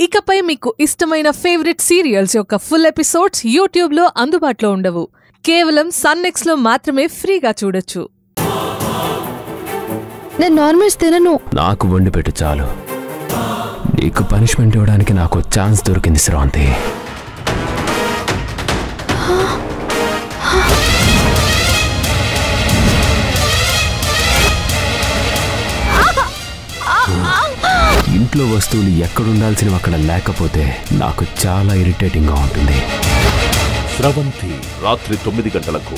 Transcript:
ఇకపై మీకు ఇష్టమైన ఫేవరెట్ సీరియల్స్ యొక్క ఫుల్ ఎపిసోడ్స్ యూట్యూబ్లో అందుబాటులో ఉండవు. కేవలం సన్నెక్స్లో మాత్రమే ఫ్రీగా చూడొచ్చు. నేను నాన్ వెజ్ తినను. నాకు వండి పెట్టు చాలు. నీకు పనిష్మెంట్ ఇవ్వడానికి నాకు ఛాన్స్ దొరికింది శ్రాంతి ఇంట్లో వస్తువులు ఎక్కడుండాల్సినవి అక్కడ లేకపోతే నాకు చాలా ఇరిటేటింగ్గా ఉంటుంది. స్రవంతి రాత్రి తొమ్మిది గంటలకు